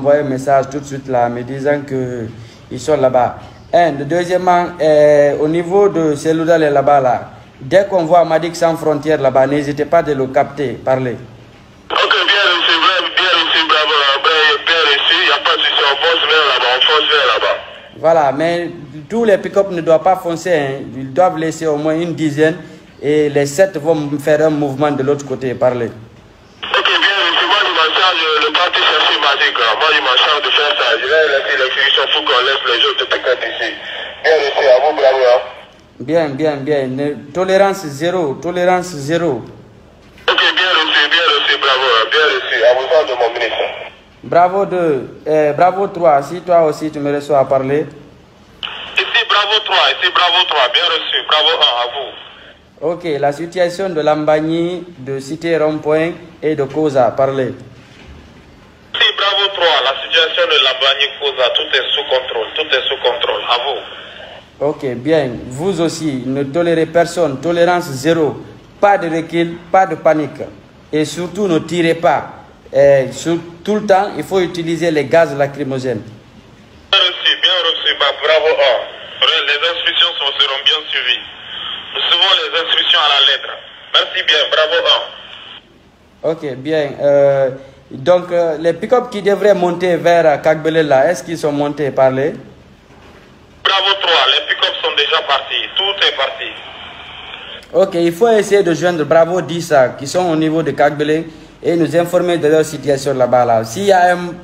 envoyé un message tout de suite là, me disant qu'ils sont là-bas. Un. Deuxièmement, euh, au niveau de Seloudal est là-bas, là, dès qu'on voit Madik sans frontières là-bas, n'hésitez pas de le capter, parler. Ok, bien reçu, bien, bien reçu, bravo, bien, bien reçu, il n'y a pas de souci, on fonce vers là-bas, on fonce vers là-bas. Voilà, mais tous les pick-up ne doivent pas foncer, hein. ils doivent laisser au moins une dizaine et les sept vont faire un mouvement de l'autre côté, parler. Ok, bien reçu, moi je m'en charge, le parti chercher Madik, hein. moi je m'en charge de faire ça, je vais laisser l'exécution, il faut qu'on laisse les autres pick-up ici. Bien reçu, à vous, bravo. Hein. Bien, bien, bien. Tolérance zéro, tolérance zéro. Ok, bien reçu, bien reçu, bravo, hein. bien reçu, à vous de mon ministre. Bravo 2, euh, bravo 3, si toi aussi tu me reçois à parler. Ici, bravo 3, ici, bravo 3, bien reçu, bravo 1, à vous. Ok, la situation de Lambagny, de Cité Rond-Point et de Cosa, parlez. Ici, bravo 3, la situation de la Bagny Koza, tout est sous contrôle, tout est sous contrôle, à vous. Ok, bien. Vous aussi, ne tolérez personne. Tolérance zéro. Pas de recul, pas de panique. Et surtout, ne tirez pas. Euh, sur- tout le temps, il faut utiliser les gaz lacrymogènes. Bien reçu, bien reçu, bah, bravo 1. Les instructions seront bien suivies. Nous suivons les instructions à la lettre. Merci bien, bravo 1. Ok, bien. Euh, donc, euh, les pick-up qui devraient monter vers euh, Kagbele, là, est-ce qu'ils sont montés par les Bravo 3, les pick-up sont déjà partis, tout est parti. Ok, il faut essayer de joindre Bravo 10 là, qui sont au niveau de Kagbele et nous informer de leur situation là-bas. Là. S'il y a un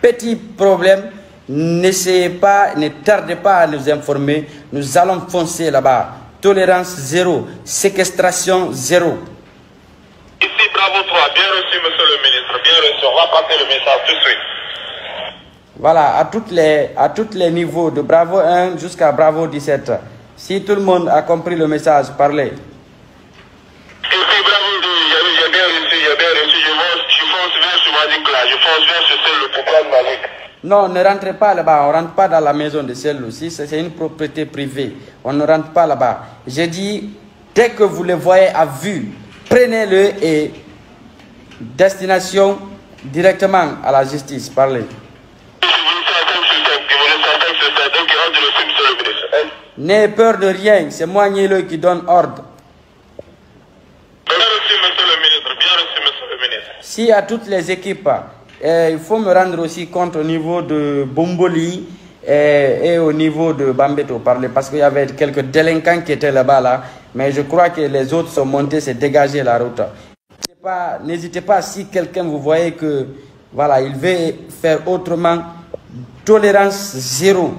petit problème, n'essayez pas, ne tardez pas à nous informer. Nous allons foncer là-bas. Tolérance zéro, séquestration zéro. Ici, bravo 3, bien reçu, monsieur le ministre, On va passer le message tout de suite. Voilà, à, toutes les, à tous les niveaux, de Bravo 1 jusqu'à Bravo 17. Si tout le monde a compris le message, parlez. Ici, bravo 2, j'ai j'ai bien reçu, j'ai bien reçu. Je fonce, je fonce vers ce Mazik là, je fonce vers ce seul, le pourquoi de Mazik. Non, ne rentrez pas là-bas. On ne rentre pas dans la maison de celle c'est c'est une propriété privée, on ne rentre pas là-bas. J'ai dit, dès que vous le voyez à vue, prenez-le et destination directement à la justice. Parlez. N'ayez peur de rien. C'est moi, Nielo, qui donne ordre. Bien. Si à toutes les équipes, euh, il faut me rendre aussi compte au niveau de Bomboli euh, et au niveau de Bambeto, parler, parce qu'il y avait quelques délinquants qui étaient là-bas, là, mais je crois que les autres sont montés, c'est dégagé la route. N'hésitez pas- si quelqu'un vous voyez que voilà, il veut faire autrement, tolérance zéro.